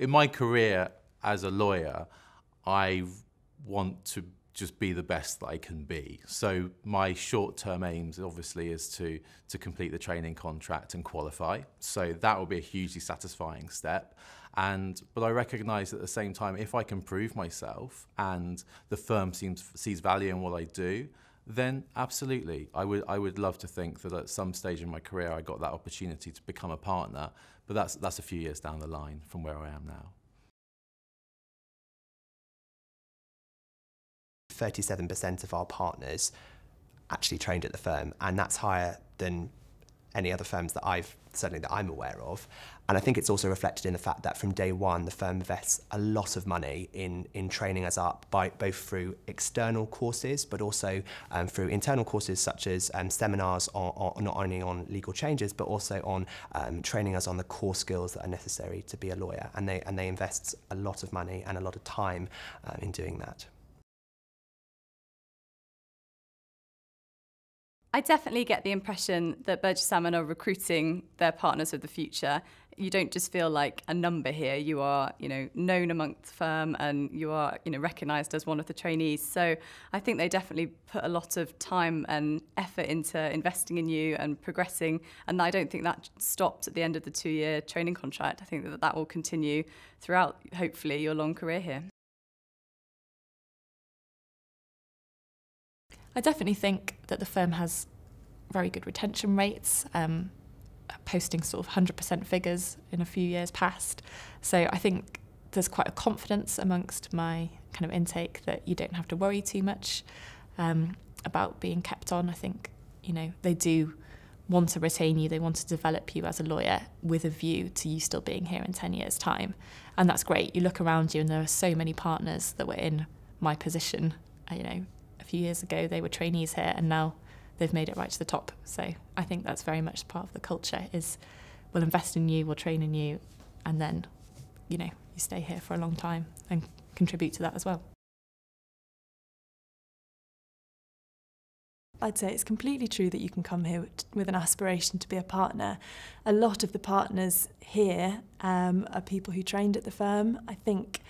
in my career as a lawyer, I want to just be the best that I can be. So my short-term aims obviously is to to complete the training contract and qualify. So that will be a hugely satisfying step. And but I recognise at the same time if I can prove myself and the firm seems sees value in what I do, then absolutely I would I would love to think that at some stage in my career I got that opportunity to become a partner. But that's that's a few years down the line from where I am now. 37% of our partners actually trained at the firm, and that's higher than any other firms that I've certainly that I'm aware of. And I think it's also reflected in the fact that from day one, the firm invests a lot of money in, in training us up, by, both through external courses, but also um, through internal courses such as um, seminars on, on, not only on legal changes, but also on um, training us on the core skills that are necessary to be a lawyer. And they, and they invest a lot of money and a lot of time um, in doing that. I definitely get the impression that Burges Salmon are recruiting their partners of the future. You don't just feel like a number here. You are, you know, known amongst the firm and you are, you know, recognised as one of the trainees. So I think they definitely put a lot of time and effort into investing in you and progressing. And I don't think that stopped at the end of the two-year training contract. I think that that will continue throughout, hopefully, your long career here. I definitely think that the firm has very good retention rates, um, posting sort of 100% figures in a few years past. So I think there's quite a confidence amongst my kind of intake that you don't have to worry too much um, about being kept on. I think, you know, they do want to retain you, they want to develop you as a lawyer with a view to you still being here in 10 years' time. And that's great. You look around you and there are so many partners that were in my position, uh, you know, few years ago they were trainees here and now they've made it right to the top. So I think that's very much part of the culture is we'll invest in you, we'll train in you, and then, you know, you stay here for a long time and contribute to that as well. I'd say it's completely true that you can come here with an aspiration to be a partner. A lot of the partners here um, are people who trained at the firm. I think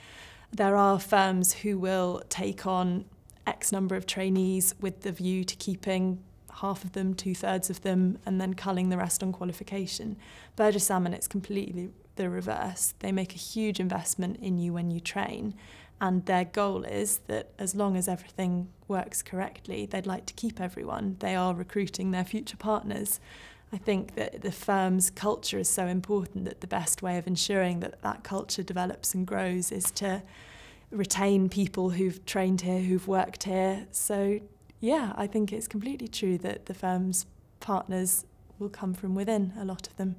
there are firms who will take on X number of trainees with the view to keeping half of them, two thirds of them, and then culling the rest on qualification. Burges Salmon, it's completely the reverse. They make a huge investment in you when you train, and their goal is that as long as everything works correctly, they'd like to keep everyone. They are recruiting their future partners. I think that the firm's culture is so important that the best way of ensuring that that culture develops and grows is to retain people who've trained here, who've worked here. So, yeah, I think it's completely true that the firm's partners will come from within, a lot of them.